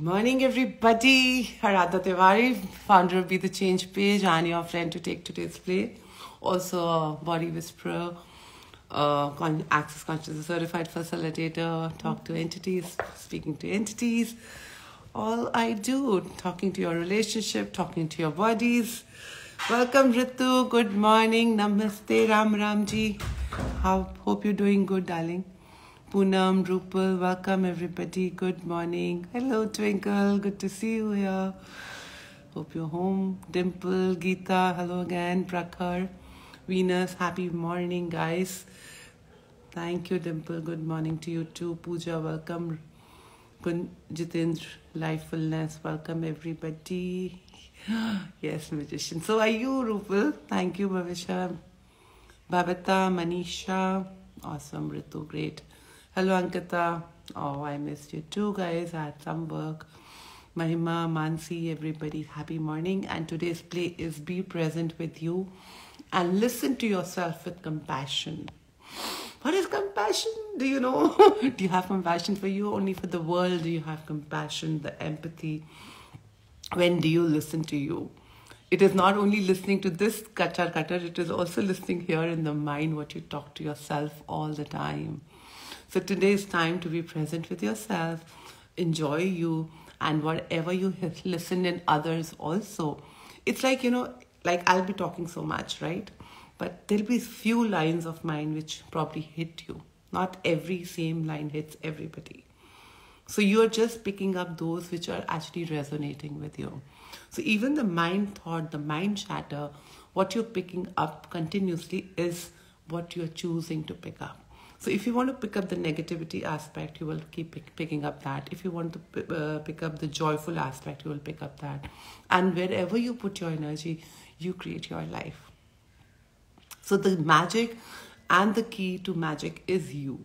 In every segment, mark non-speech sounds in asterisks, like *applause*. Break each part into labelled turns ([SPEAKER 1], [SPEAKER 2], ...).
[SPEAKER 1] Morning, everybody. Aradhana Tewari, founder of Be the Change page, and your friend to take today's play. Also, body whisperer, uh, con- access consciousness certified facilitator, talk to entities, speaking to entities. All I do, talking to your relationship, talking to your bodies. Welcome, Ritu. Good morning. Namaste, Ram Ramji. How hope you're doing good, darling. Poonam, Rupal, welcome everybody. Good morning. Hello, Twinkle. Good to see you here. Hope you're home. Dimple, Geeta, hello again. Prakhar, Venus, happy morning, guys. Thank you, Dimple. Good morning to you too. Pooja, welcome. Jitendra, Lifefulness, welcome everybody. *gasps* Yes, magician. So are you, Rupal? Thank you, Bhavisha. Babata, Manisha, awesome, Ritu, great. Hello, Ankita. Oh, I missed you too, guys. I had some work. Mahima, Mansi, everybody, happy morning. And today's play is Be Present with You and listen to yourself with compassion. What is compassion? Do you know? *laughs* Do you have compassion for you? Only for the world do you have compassion, the empathy? When do you listen to you? It is not only listening to this kachar kachar, it is also listening here in the mind what you talk to yourself all the time. So today is time to be present with yourself, enjoy you, and whatever you listen in others also. It's like, you know, like I'll be talking so much, right? But there'll be few lines of mine which probably hit you. Not every same line hits everybody. So you're just picking up those which are actually resonating with you. So even the mind thought, the mind chatter, what you're picking up continuously is what you're choosing to pick up. So if you want to pick up the negativity aspect, you will keep pick, picking up that. If you want to uh, pick up the joyful aspect, you will pick up that. And wherever you put your energy, you create your life. So the magic and the key to magic is you.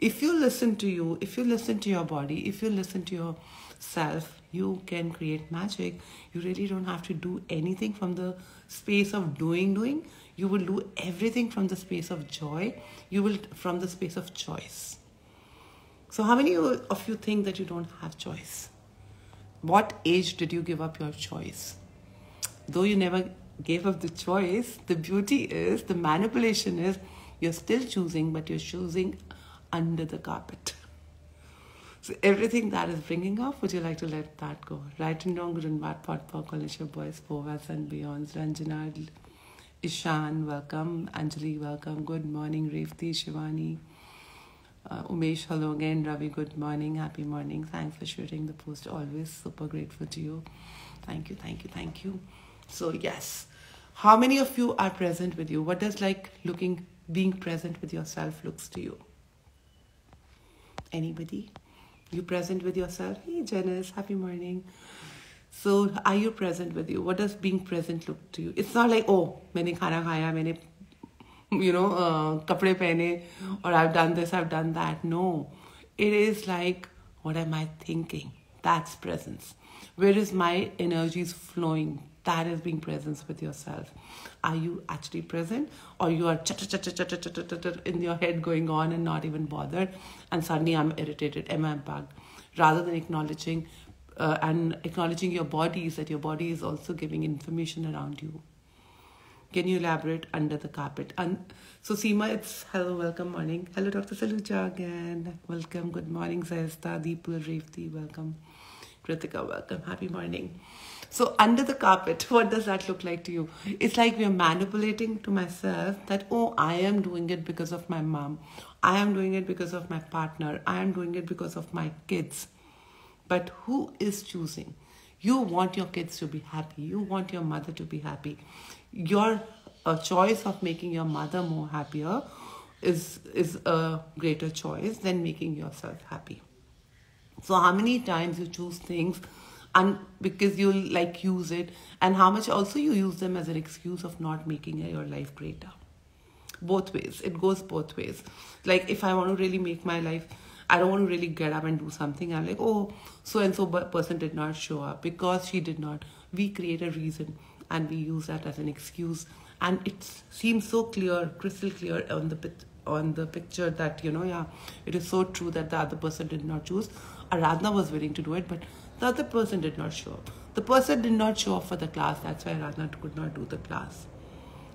[SPEAKER 1] If you listen to you, if you listen to your body, if you listen to yourself, you can create magic. You really don't have to do anything from the space of doing, doing. You will do everything from the space of joy. You will from the space of choice. So, how many of you think that you don't have choice? What age did you give up your choice? Though you never gave up the choice, the beauty is, the manipulation is, you're still choosing, but you're choosing under the carpet. So everything that is bringing up, would you like to let that go? Right and wrong, good and bad, boys, povas and beyonds, Ranjana, Ishan, welcome. Anjali, welcome. Good morning, Revti, Shivani. Uh, Umesh, hello again. Ravi, good morning. Happy morning. Thanks for sharing the post. Always super grateful to you. Thank you, thank you, thank you. So, yes. How many of you are present with you? What does like looking, being present with yourself looks to you? Anybody? You present with yourself? Hey, Janice, happy morning. So, are you present with you? What does being present look to you? It's not like, oh, मैंने खाना खाया, मैंने, you know, uh, कपड़े पहने, or I've done this, I've done that. No, it is like, what am I thinking? That's presence. Where is my energies flowing? That is being presence with yourself. Are you actually present, or you are in your head going on and not even bothered, and suddenly I'm irritated, am I bugged? Rather than acknowledging uh, and acknowledging your bodies that your body is also giving information around you. Can you elaborate under the carpet? And so Seema, it's hello, welcome, morning. Hello, Dr. Saluja again. Welcome, good morning, Zayasta, Deepal, Revti, welcome. Kritika, welcome, happy morning. So under the carpet, *laughs* what does that look like to you? It's like we're manipulating to myself that, oh, I am doing it because of my mom. I am doing it because of my partner. I am doing it because of my kids. But who is choosing? You want your kids to be happy. You want your mother to be happy. Your a choice of making your mother more happier is is a greater choice than making yourself happy. So how many times you choose things and because you like use it and how much also you use them as an excuse of not making your life greater. Both ways. It goes both ways. Like if I want to really make my life I don't want to really get up and do something. I'm like, oh, so and so person did not show up because she did not. We create a reason and we use that as an excuse. And it seems so clear, crystal clear on the on the picture that you know, yeah, it is so true that the other person did not choose. Aradhana was willing to do it, but the other person did not show up. The person did not show up for the class. That's why Aradhana could not do the class.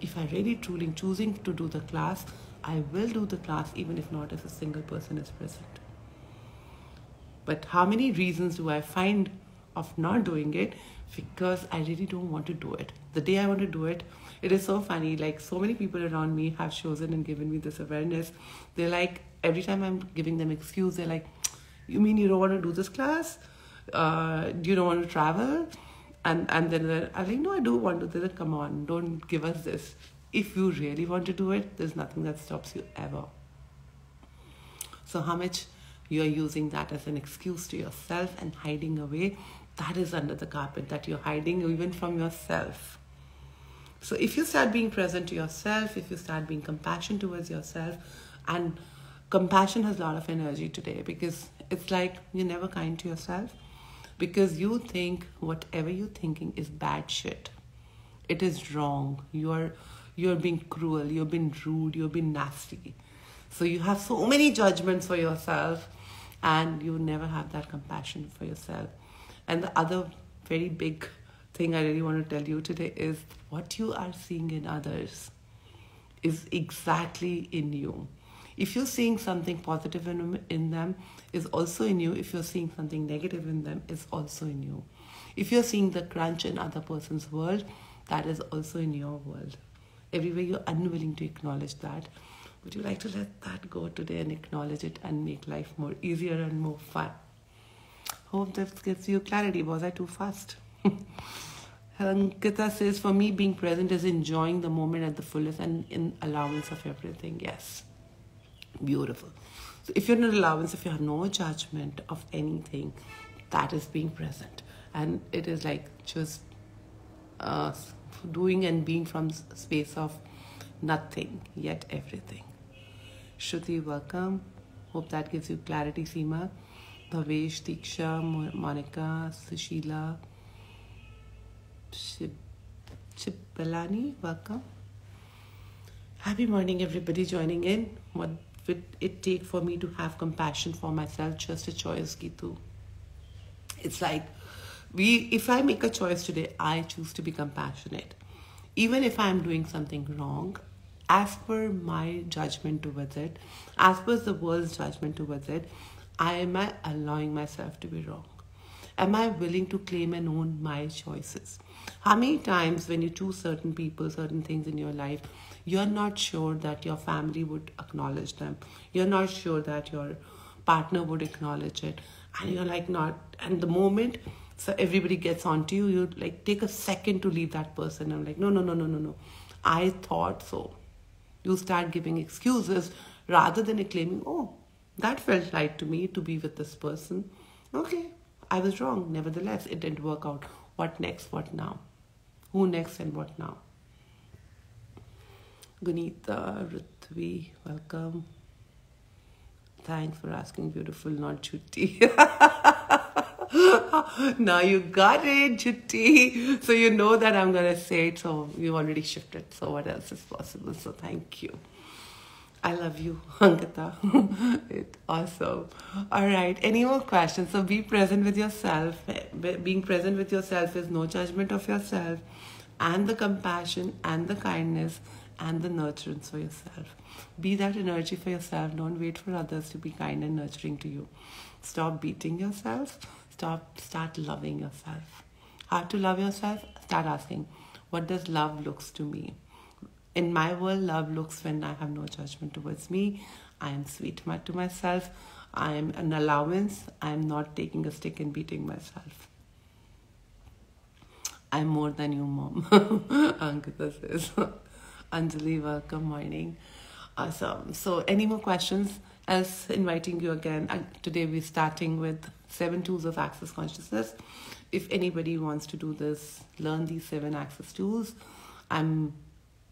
[SPEAKER 1] If I really truly choosing to do the class, I will do the class even if not if a single person is present. But how many reasons do I find of not doing it? Because I really don't want to do it. The day I want to do it, it is so funny. Like so many people around me have chosen and given me this awareness. They're like, every time I'm giving them excuse, they're like, you mean you don't want to do this class? Uh, you don't want to travel? And and then I'm like, no, I do want to. They said, come on, don't give us this. If you really want to do it, there's nothing that stops you ever. So how much you're using that as an excuse to yourself and hiding away, that is under the carpet that you're hiding even from yourself. So if you start being present to yourself, if you start being compassionate towards yourself, and compassion has a lot of energy today because it's like you're never kind to yourself because you think whatever you're thinking is bad shit. It is wrong. You're you're being cruel, you're being rude, you're being nasty. So you have so many judgments for yourself and you never have that compassion for yourself. And the other very big thing I really want to tell you today is what you are seeing in others is exactly in you. If you're seeing something positive in, in them, is also in you. If you're seeing something negative in them, is also in you. If you're seeing the crunch in other person's world, that is also in your world. Everywhere you're unwilling to acknowledge that. Would you like to let that go today and acknowledge it and make life more easier and more fun? Hope this gives you clarity. Was I too fast? *laughs* Ankita says, for me, being present is enjoying the moment at the fullest and in allowance of everything. Yes. Beautiful. So if you're in allowance, if you have no judgment of anything, that is being present. And it is like just uh, doing and being from space of nothing, yet everything. Shruti, welcome. Hope that gives you clarity, Seema. Bhavesh, Diksha, Monica, Sushila, Chipalani, welcome. Happy morning, everybody joining in. What it take for me to have compassion for myself? Just a choice, Gitu. It's like we if I make a choice today, I choose to be compassionate. Even if I'm doing something wrong, as per my judgment towards it, as per the world's judgment towards it, I am I allowing myself to be wrong? Am I willing to claim and own my choices? How many times when you choose certain people, certain things in your life, you're not sure that your family would acknowledge them. You're not sure that your partner would acknowledge it. And you're like not and the moment so everybody gets onto you, you like take a second to leave that person. I'm like, no, no, no, no, no, no. I thought so. You start giving excuses rather than claiming, oh, that felt right to me to be with this person. Okay, I was wrong. Nevertheless, it didn't work out. What next? What now? Who next and what now? Gunita, Rutvi, welcome. Thanks for asking, beautiful, not Chutti. *laughs* now you got it, Chutti. So you know that I'm going to say it. So you already shifted. So what else is possible? So thank you. I love you, *laughs* Ankita. *laughs* it's awesome. All right. Any more questions? So be present with yourself. Being present with yourself is no judgment of yourself and the compassion and the kindness and the nurturance for yourself. Be that energy for yourself. Don't wait for others to be kind and nurturing to you. Stop beating yourself. Stop. Start loving yourself. How to love yourself? Start asking, what does love looks to me? In my world, love looks when I have no judgment towards me. I am sweet to myself. I am an allowance. I am not taking a stick and beating myself. I'm more than you, mom. *laughs* Ankita says. Anjali, welcome morning. Awesome. So, any more questions? As inviting you again, today we're starting with seven tools of access consciousness. If anybody wants to do this, learn these seven access tools. I'm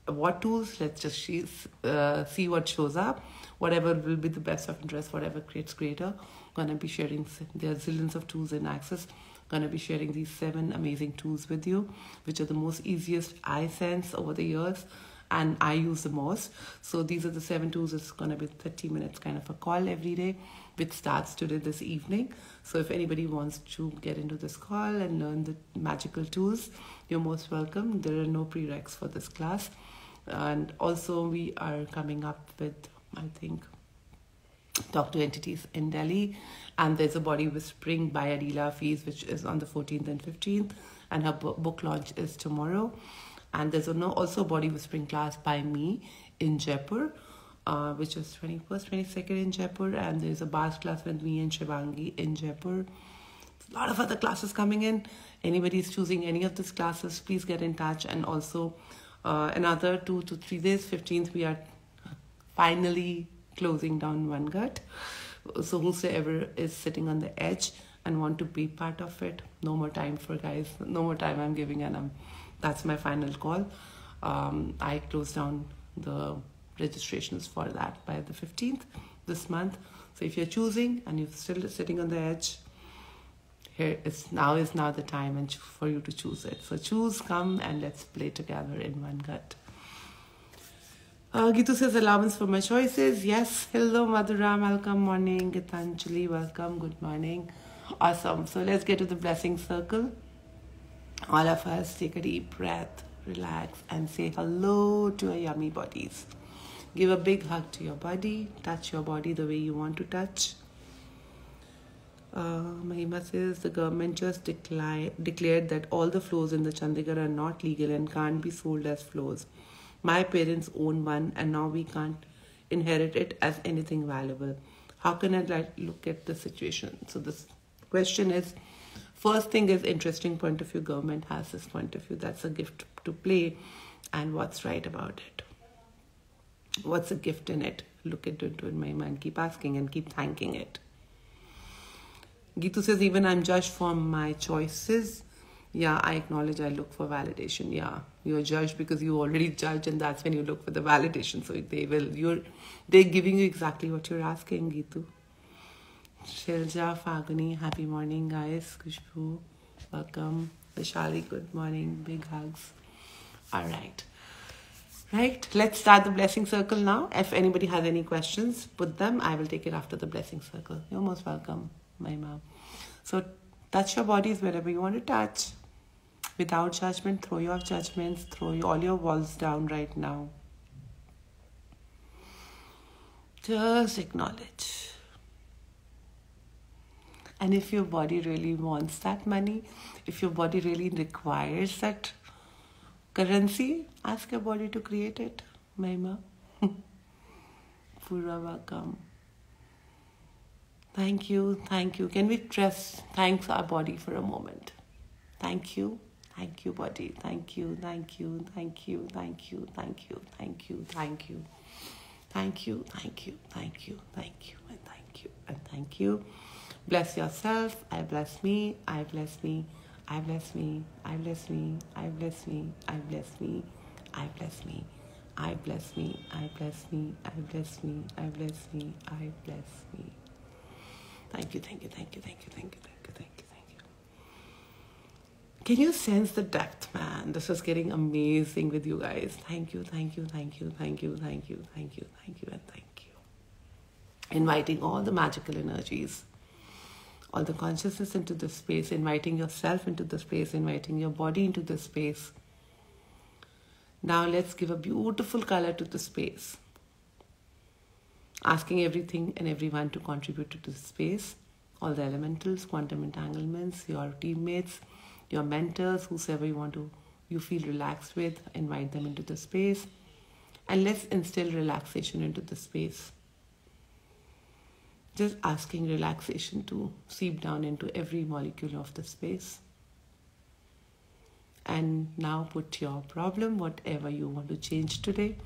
[SPEAKER 1] what tools? Let's just see, uh, see what shows up. Whatever will be the best of interest, whatever creates greater. Gonna be sharing. There are zillions of tools in access gonna be sharing these seven amazing tools with you, which are the most easiest I sense over the years and I use the most. So these are the seven tools. It's going to be 30 minutes kind of a call every day, which starts today this evening. So if anybody wants to get into this call and learn the magical tools, you're most welcome. There are no prereqs for this class. And also we are coming up with, I think, talk to entities in Delhi. And there's a body whispering by Adila Hafiz, which is on the 14th and 15th. And her book launch is tomorrow. And there's also body whispering class by me in Jaipur, uh, which is 21st, 22nd in Jaipur. And there's a bars class with me and Shivangi in Jaipur. A lot of other classes coming in. Anybody is choosing any of these classes, please get in touch. And also, uh, another two to three days, 15th, we are finally closing down one gut. So whosoever is sitting on the edge and want to be part of it, no more time for guys, no more time I'm giving and I'm, that's my final call. Um, I close down the registrations for that by the 15th this month. So if you're choosing and you're still sitting on the edge, here is now is now the time and for you to choose it. So choose, come and let's play together in one gut. Uh, Gitu says allowance for my choices. Yes. Hello, Madhura. Welcome. Morning. Gitanjali. Welcome. Good morning. Awesome. So let's get to the blessing circle. All of us take a deep breath, relax, and say hello to our yummy bodies. Give a big hug to your body. Touch your body the way you want to touch. Uh, Mahima says the government just declared that all the floors in the Chandigarh are not legal and can't be sold as floors. My parents own one, and now we can't inherit it as anything valuable. How can I like, look at the situation? So this question is first thing is interesting point of view. Government has this point of view. That's a gift to play, and what's right about it? What's a gift in it? Look into it in my mind. Keep asking and keep thanking it. Gitu says, even I'm judged for my choices yeah i acknowledge i look for validation yeah you're judged because you already judge and that's when you look for the validation so they will you're they're giving you exactly what you're asking gitu Shilja Faguni, happy morning guys. Kushbu, welcome. Vishali, good morning. Big hugs. All right. Right, let's start the blessing circle now. If anybody has any questions, put them. I will take it after the blessing circle. You're most welcome, my mom. So touch your bodies wherever you want to touch without judgment throw your judgments throw all your walls down right now just acknowledge and if your body really wants that money if your body really requires that currency ask your body to create it Maima. Pura welcome. Thank you, thank you. Can we trust thanks our body for a moment? Thank you. Thank you, body. Thank you, thank you, thank you, thank you, thank you, thank you, thank you. Thank you, thank you, thank you, thank you, and thank you, and thank you. Bless yourself. I bless me. I bless me. I bless me. I bless me. I bless me. I bless me. I bless me. I bless me. I bless me. I bless me. I bless me. I bless me. Thank you, thank you, thank you, thank you, thank you, thank you, thank you. Thank you. Can you sense the depth, man? This is getting amazing with you guys. Thank you, thank you, thank you, thank you, thank you, thank you, thank you, and thank you. Inviting all the magical energies, all the consciousness into the space, inviting yourself into the space, inviting your body into the space. Now let's give a beautiful color to the space. Asking everything and everyone to contribute to the space, all the elementals, quantum entanglements, your teammates your mentors, whosoever you want to you feel relaxed with, invite them into the space. And let's instill relaxation into the space. Just asking relaxation to seep down into every molecule of the space. And now put your problem, whatever you want to change today,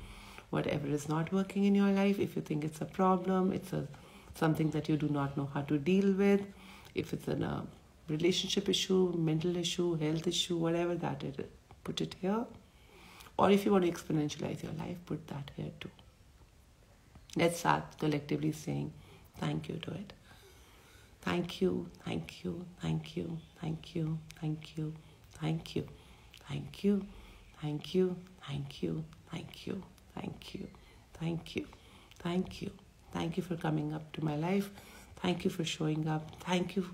[SPEAKER 1] whatever is not working in your life. If you think it's a problem, it's a something that you do not know how to deal with, if it's an, uh, relationship issue, mental issue, health issue, whatever that is, put it here. Or if you want to exponentialize your life, put that here too. Let's start collectively saying thank you to it. Thank you, thank you, thank you, thank you, thank you, thank you, thank you, thank you, thank you, thank you, thank you, thank you, thank you, thank you for coming up to my life. Thank you for showing up. Thank you.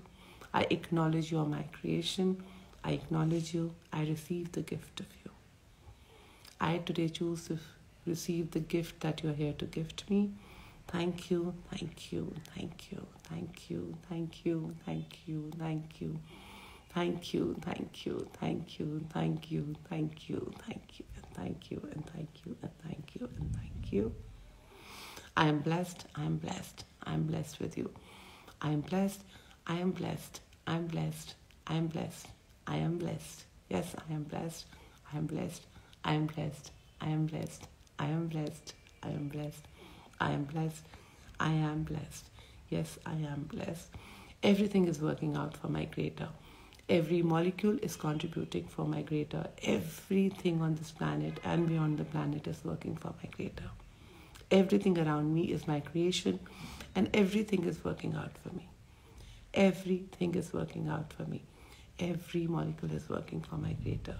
[SPEAKER 1] I acknowledge you are my creation. I acknowledge you. I receive the gift of you. I today choose to receive the gift that you are here to gift me. Thank you, thank you, thank you, thank you, thank you, thank you, thank you. Thank you, thank you, thank you, thank you, thank you, thank you, and thank you, and thank you, and thank you, and thank you. I am blessed, I am blessed, I am blessed with you. I am blessed, I am blessed, I am blessed, I am blessed, I am blessed. Yes, I am blessed, I am blessed, I am blessed, I am blessed, I am blessed, I am blessed, I am blessed, I am blessed. Yes, I am blessed. Everything is working out for my greater. Every molecule is contributing for my greater. Everything on this planet and beyond the planet is working for my greater. Everything around me is my creation, and everything is working out for me. Everything is working out for me. Every molecule is working for my greater.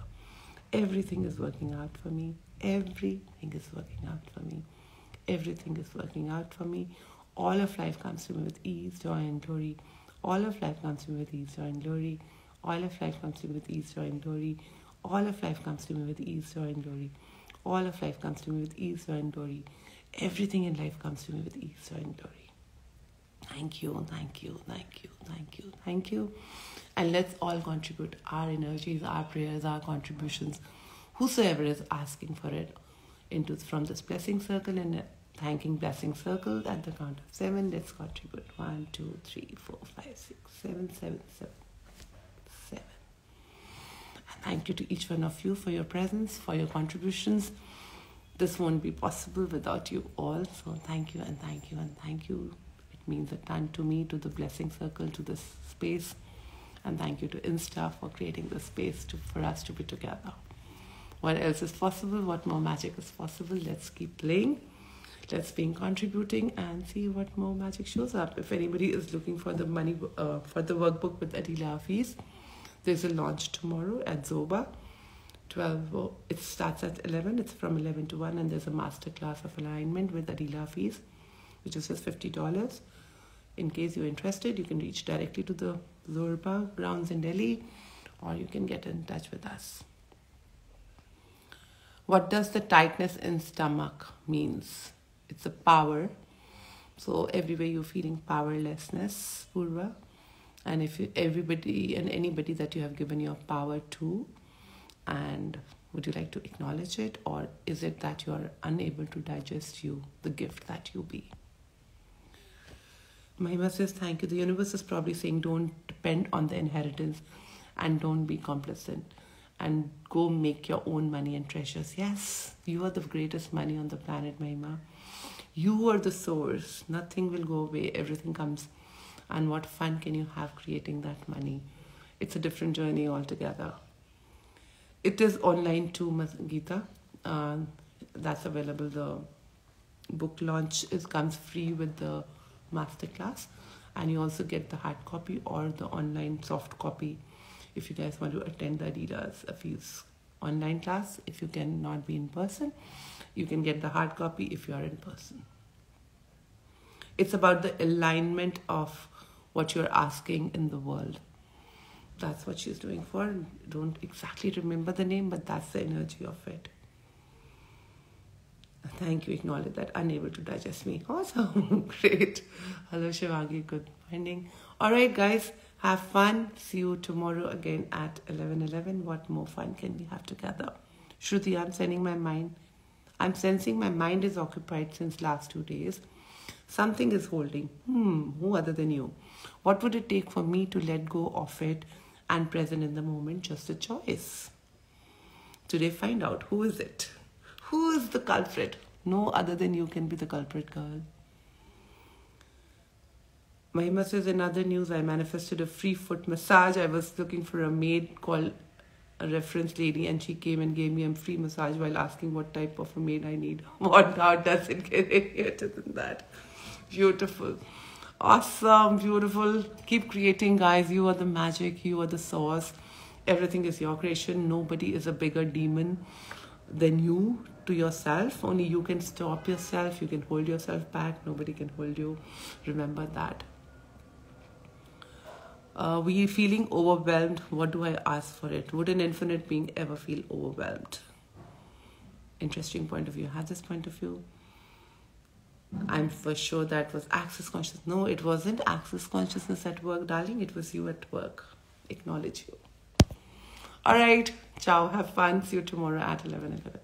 [SPEAKER 1] Everything is working out for me. Everything is working out for me. Everything is working out for me. All of life comes to me with ease, joy, and glory. All of life comes to me with ease, joy, and glory. All of life comes to me with ease, joy, and glory. All of life comes to me with ease, joy, and glory. All of life comes to me with ease, joy, and glory. Everything in life comes to me with ease, joy, and glory. Thank you, thank you, thank you, thank you, thank you. And let's all contribute our energies, our prayers, our contributions, whosoever is asking for it, into from this blessing circle and thanking blessing circle at the count of seven. Let's contribute. One, two, three, four, five, six, seven, seven, seven, seven. And thank you to each one of you for your presence, for your contributions. This won't be possible without you all. So thank you and thank you and thank you It means a ton to me, to the blessing circle, to this space. And thank you to Insta for creating the space to, for us to be together. What else is possible? What more magic is possible? Let's keep playing. Let's be contributing and see what more magic shows up. If anybody is looking for the money uh, for the workbook with Adila Hafiz, there's a launch tomorrow at Zorba. 12 it starts at 11 it's from 11 to 1 and there's a master class of alignment with Adila Hafiz which is just $50 in case you're interested, you can reach directly to the Zorba grounds in Delhi or you can get in touch with us. What does the tightness in stomach means? It's a power. So everywhere you're feeling powerlessness, Purva. And if you, everybody and anybody that you have given your power to, and would you like to acknowledge it, or is it that you are unable to digest you, the gift that you be? Mahima says, Thank you. The universe is probably saying, Don't depend on the inheritance and don't be complacent and go make your own money and treasures. Yes, you are the greatest money on the planet, Mahima. You are the source. Nothing will go away, everything comes. And what fun can you have creating that money? It's a different journey altogether. It is online too, Gita. Uh, that's available. The book launch is comes free with the masterclass and you also get the hard copy or the online soft copy if you guys want to attend the Adila Hafiz online class. If you cannot be in person, you can get the hard copy if you are in person. It's about the alignment of what you're asking in the world. That's what she's doing for. Don't exactly remember the name, but that's the energy of it. Thank you, acknowledge that. Unable to digest me. Awesome. *laughs* Great. Hello, Shivangi. Good morning. All right, guys. Have fun. See you tomorrow again at 11.11. What more fun can we have together? Shruti, I'm sending my mind. I'm sensing my mind is occupied since last two days. Something is holding. Hmm, who other than you? What would it take for me to let go of it and present in the moment? Just a choice. Today, find out who is it. Who is the culprit? No other than you can be the culprit, girl. Mahima says in other news, I manifested a free foot massage. I was looking for a maid called a reference lady, and she came and gave me a free massage while asking what type of a maid I need. *laughs* What how does it get any better than that? Beautiful. Awesome, beautiful. Keep creating, guys. You are the magic, you are the source. everything is your creation nobody is a bigger demon than you to yourself only you can stop yourself you can hold yourself back nobody can hold you remember that uh, we feeling overwhelmed? What do i ask for it? Would an infinite being ever feel overwhelmed? Interesting point of view. Have this point of view? I'm for sure that was access consciousness no it wasn't access consciousness at work darling. It was you at work. Acknowledge you. All right. Ciao. Have fun. See you tomorrow at 11 11